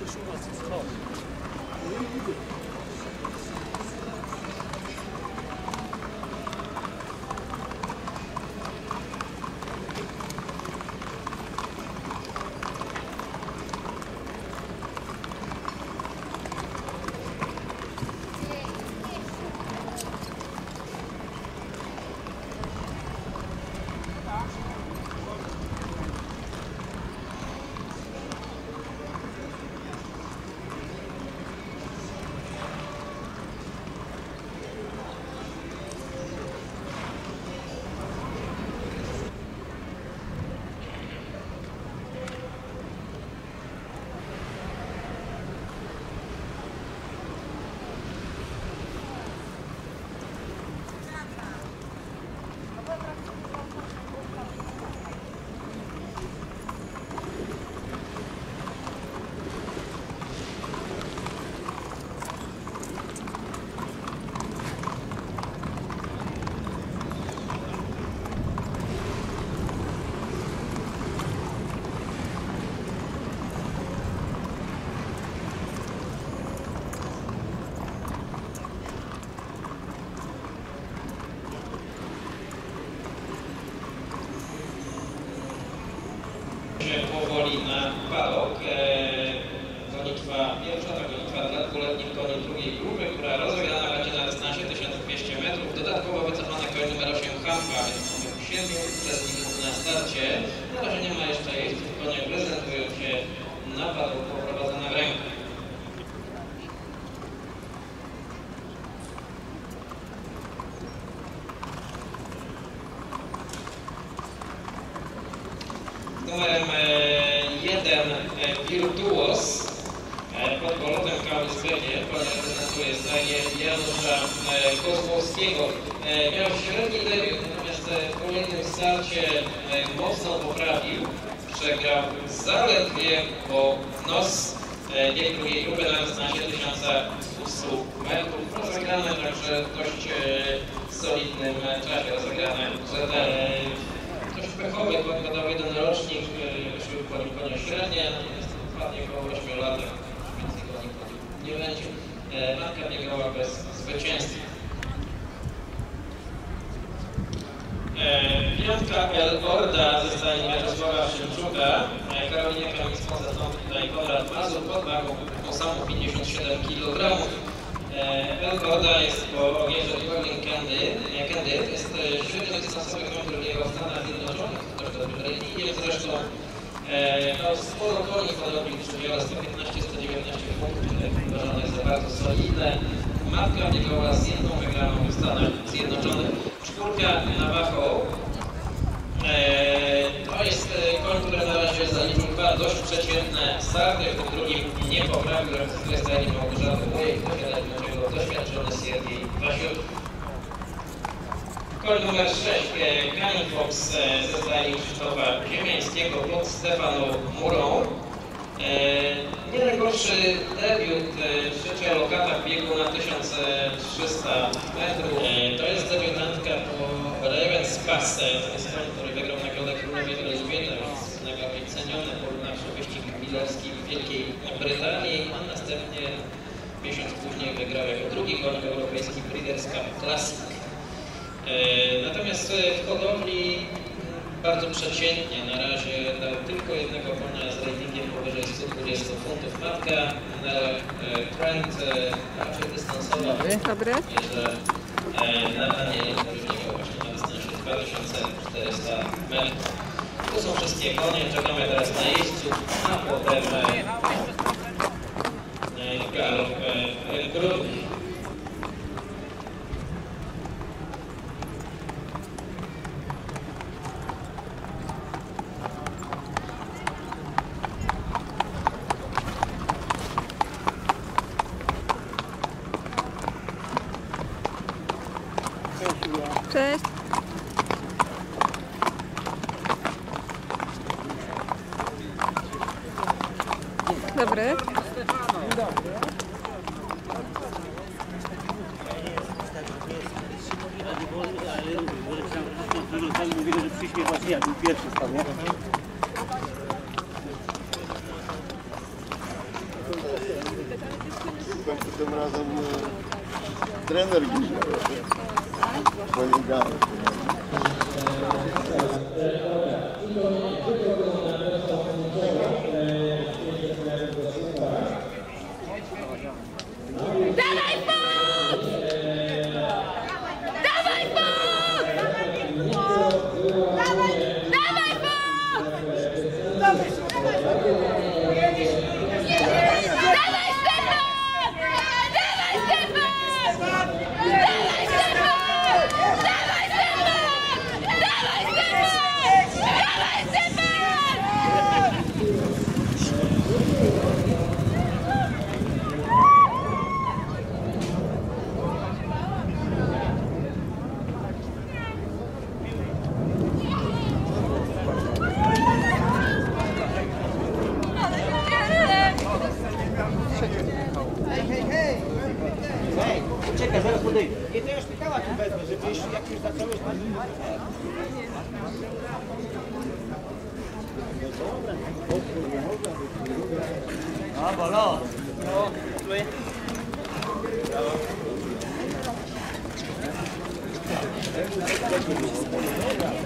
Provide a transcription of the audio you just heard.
这说话是不是靠谱啊人与 pierwsza to gonitwa dla dwuletnich koni drugiej grupy, która rozegrana będzie na dystansie 1200 metrów. Dodatkowo wycofany koń numer 8 Hampa, więc mamy 7 uczestników na starcie. Na razie nie ma jeszcze jeźdźców, konie prezentują się na padok prowadzone w rękę. numerem 1 Virtuos e, polotem Kałysbenie, pan reprezentuje stajnię Janusza e, Kozłowskiego. E, Miał średni debiut, natomiast e, w kolejnym starcie mocno poprawił. Przegrał zaledwie po nos bieg drugiej grupy na dystansie 1200 metrów. Rozegrane także w dość solidnym czasie, rozegrane Ktoś pechowy, badał jeden rocznik, szły koni konia średnie, natomiast wpadnie około 8 lat, więcej koni koni nie będzie. E, Matka biegała bez zwycięstwa. E, Piątka El Orda ze stajni Jarosława Szymczuka, e, Karolina Kamińską zastąpi tutaj Konrad Mazur pod wagą po samo 57 kg. El Orda jest po Dwelling Candy, Candy, jest e, średniodystansowy koń drugiego w Stanach Zjednoczonych, to też dobry ratingiem zresztą. E, no, sporo koni hodowli przyjęła 115, 119 punktów, uważane za bardzo solidne. Matka biegała z jedną wygraną w Stanach Zjednoczonych. Czwórka na Wachą. E, razie zaliczył dwa dość przeciętne starty, w drugim nie poprawił, reprezentuje stajni Małgorzaty Wojek, posiada jego doświadczony Siergiej Wasiuk. Koń numer 6, Kani Fox e, ze stajni Krzysztofa Ziemiańskiego pod Stefaną Murą. E, Nie najgorszy debiut, e, trzecia lokata w biegu na 1300 metrów. To jest debiutantka po Ravens Pass. To jest który wygrał nagrodę Królowej Elżbiety, po nasz wyścig milerski w Wielkiej Brytanii, a następnie miesiąc później wygrał jako drugi koń w europejskim Breeders' Cup Classic. E, Natomiast e, w hodowli bardzo przeciętnie na razie dał tylko jednego konia z ratingiem powyżej 120 funtów. Matka Nella e, Trent e, raczej dystansowa. Dobry. Bierze e, na Danieli, który właśnie na dystansie 2400 metrów. Tu są wszystkie konie, czekamy teraz na jeźdźców, a potem e, e, galop e, grudni. Cześć. dzisiaj właśnie ja był pierwszy stał, nie? Tym razem e, trener Guzia. Polegamy. Czekaj, zaraz podejdę. Nie, to ja szpitala tu wezmę, żebyś jak już zacząłeś. A, bolo. No, Bardzo szybko dojechał, nie?